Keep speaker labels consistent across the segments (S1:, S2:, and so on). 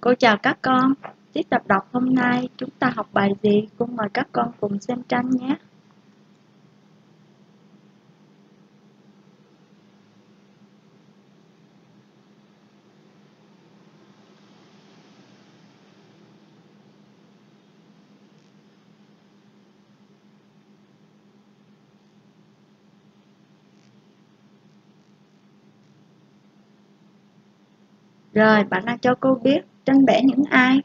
S1: Cô chào các con. Tiết tập đọc hôm nay chúng ta học bài gì? Cô mời các con cùng xem tranh nhé. Rồi, bạn đang cho cô biết tranh vẽ những ai?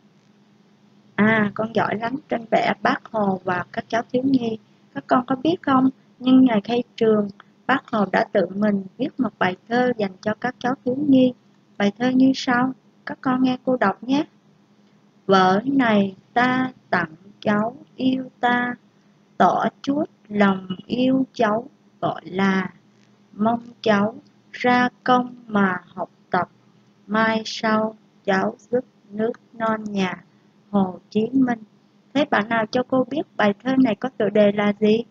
S1: À, con giỏi lắm, tranh vẽ bác Hồ và các cháu thiếu nhi. Các con có biết không? Nhưng ngày khai trường, bác Hồ đã tự mình viết một bài thơ dành cho các cháu thiếu nhi. Bài thơ như sau, các con nghe cô đọc nhé. Vở này ta tặng cháu yêu ta, tỏ chút lòng yêu cháu gọi là mong cháu ra công mà học tập mai sau cháu giúp nước non nhà Hồ Chí Minh. Thế bạn nào cho cô biết bài thơ này có tựa đề là gì?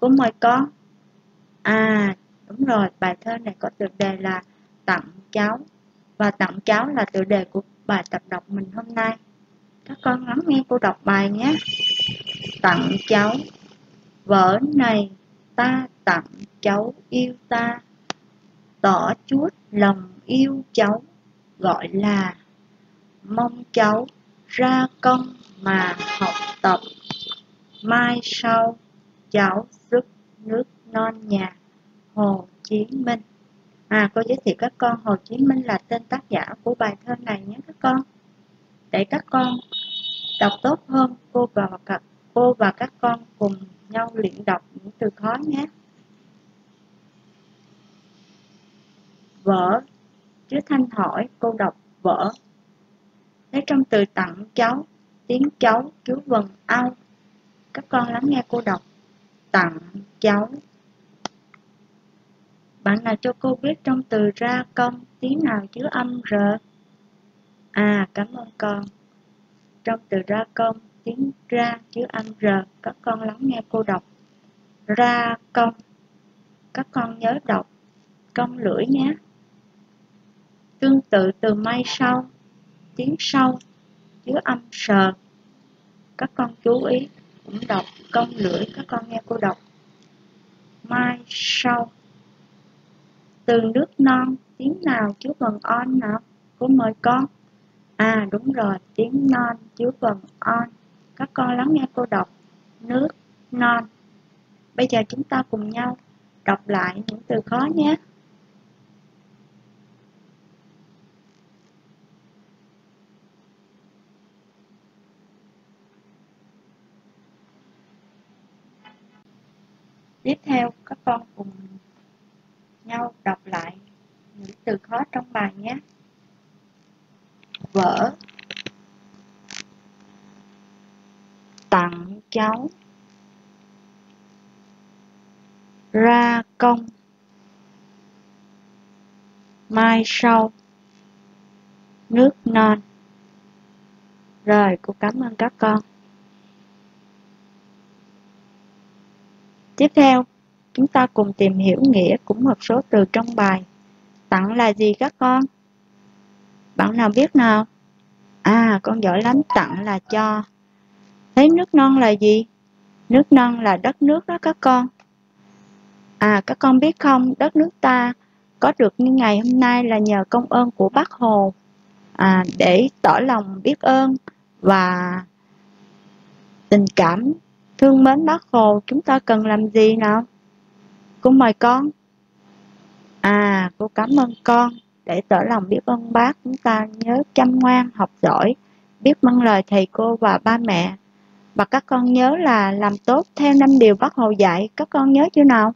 S1: Cô mời con. À, đúng rồi, bài thơ này có tựa đề là Tặng cháu. Và tặng cháu là tựa đề của bài tập đọc mình hôm nay. Các con lắng nghe cô đọc bài nhé. Tặng cháu. Vở này ta tặng cháu yêu ta. Tỏ chút lòng yêu cháu gọi là mong cháu ra công mà học tập. Mai sau, cháu giúp nước non nhà Hồ Chí Minh. À cô giới thiệu các con, Hồ Chí Minh là tên tác giả của bài thơ này nhé các con. Để các con đọc tốt hơn, cô và các cô và các con cùng nhau luyện đọc những từ khó nhé. Vở. Chứ Thanh hỏi, cô đọc vỡ. Lấy trong từ tặng cháu, tiếng cháu chú vần ao. Các con lắng nghe cô đọc. Tặng cháu. Bạn nào cho cô biết trong từ ra công tiếng nào chứa âm r? À, cảm ơn con. Trong từ ra công tiếng ra chứa âm r. Các con lắng nghe cô đọc. Ra công. Các con nhớ đọc công lưỡi nhé. Tương tự từ mai sau, tiếng sau, chứa âm sờ. Các con chú ý, cũng đọc cong lưỡi, các con nghe cô đọc. Mai sau. Từ nước non, tiếng nào chứa vần on nào? Cô mời con. À đúng rồi, tiếng non chứa vần on. Các con lắng nghe cô đọc. Nước non. Bây giờ chúng ta cùng nhau đọc lại những từ khó nhé. Tiếp theo, các con cùng nhau đọc lại những từ khó trong bài nhé. Vỡ Tặng cháu. Ra công Mai sau. Nước non. Rồi, cô cảm ơn các con. Tiếp theo, chúng ta cùng tìm hiểu nghĩa của một số từ trong bài. Tặng là gì các con? Bạn nào biết nào? À, con giỏi lắm, tặng là cho. Thấy nước non là gì? Nước non là đất nước đó các con. À, các con biết không, đất nước ta có được như ngày hôm nay là nhờ công ơn của bác Hồ. À, để tỏ lòng biết ơn và tình cảm Thương mến bác Hồ, chúng ta cần làm gì nào? Cô mời con. À, cô cảm ơn con. Để tỏ lòng biết ơn bác, chúng ta nhớ chăm ngoan, học giỏi, biết vâng lời thầy cô và ba mẹ. Và các con nhớ là làm tốt theo năm điều bác Hồ dạy. Các con nhớ chưa nào?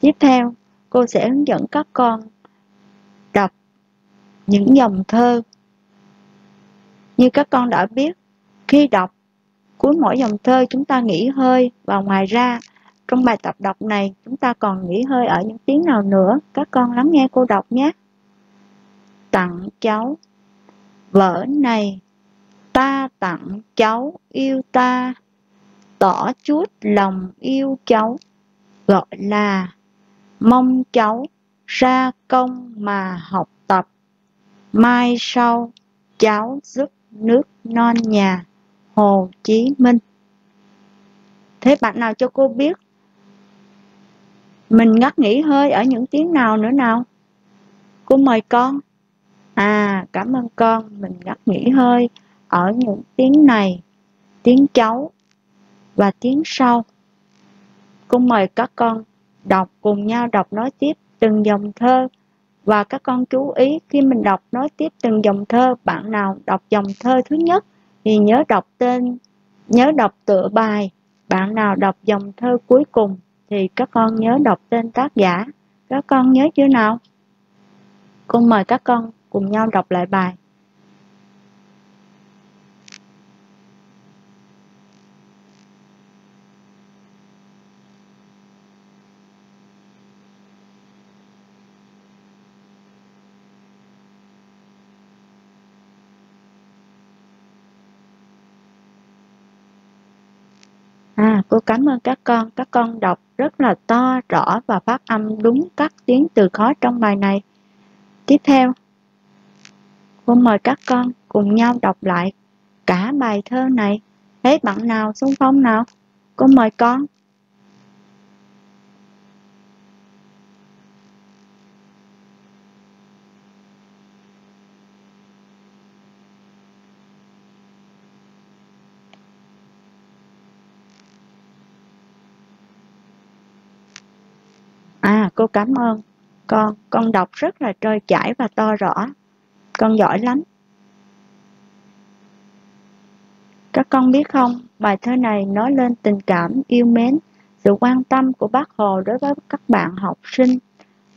S1: Tiếp theo, cô sẽ hướng dẫn các con đọc những dòng thơ như các con đã biết, khi đọc cuối mỗi dòng thơ chúng ta nghỉ hơi và ngoài ra trong bài tập đọc này chúng ta còn nghỉ hơi ở những tiếng nào nữa. Các con lắng nghe cô đọc nhé. Tặng cháu Vở này Ta tặng cháu yêu ta Tỏ chút lòng yêu cháu Gọi là Mong cháu ra công mà học tập mai sau cháu giúp nước non nhà, Hồ Chí Minh. Thế bạn nào cho cô biết? Mình ngắt nghỉ hơi ở những tiếng nào nữa nào? Cô mời con. À cảm ơn con. Mình ngắt nghỉ hơi ở những tiếng này, tiếng cháu và tiếng sau. Cô mời các con đọc cùng nhau đọc nói tiếp từng dòng thơ và các con chú ý, khi mình đọc nói tiếp từng dòng thơ, bạn nào đọc dòng thơ thứ nhất thì nhớ đọc tên, nhớ đọc tựa bài. Bạn nào đọc dòng thơ cuối cùng thì các con nhớ đọc tên tác giả. Các con nhớ chưa nào? Cô mời các con cùng nhau đọc lại bài. À, cô cảm ơn các con. Các con đọc rất là to, rõ và phát âm đúng các tiếng từ khó trong bài này. Tiếp theo, cô mời các con cùng nhau đọc lại cả bài thơ này. Thấy bạn nào xung phong nào? Cô mời con. Cô cảm ơn con, con đọc rất là trôi chảy và to rõ. Con giỏi lắm. Các con biết không, bài thơ này nói lên tình cảm yêu mến, sự quan tâm của bác Hồ đối với các bạn học sinh.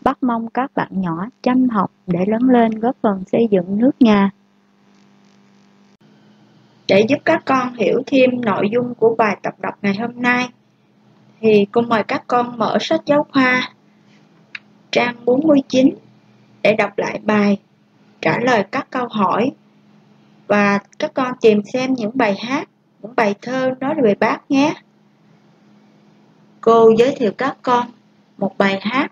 S1: Bác mong các bạn nhỏ chăm học để lớn lên góp phần xây dựng nước nhà. Để giúp các con hiểu thêm nội dung của bài tập đọc ngày hôm nay, thì cô mời các con mở sách giáo khoa trang 49 để đọc lại bài, trả lời các câu hỏi và các con tìm xem những bài hát, những bài thơ nói về bác nhé. Cô giới thiệu các con một bài hát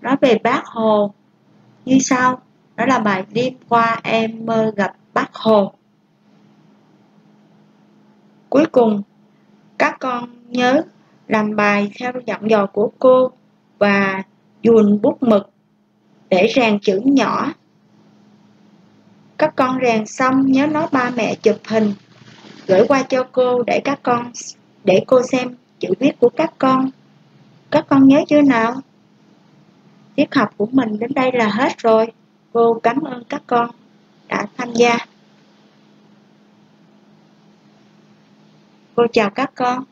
S1: nói về bác Hồ như sau. Đó là bài Đêm qua em mơ gặp bác Hồ. Cuối cùng, các con nhớ làm bài theo dặn dò của cô và dùn bút mực để ràng chữ nhỏ. Các con ràng xong nhớ nói ba mẹ chụp hình, gửi qua cho cô để các con, để cô xem chữ viết của các con. Các con nhớ chưa nào? Tiết học của mình đến đây là hết rồi. Cô cảm ơn các con đã tham gia. Cô chào các con.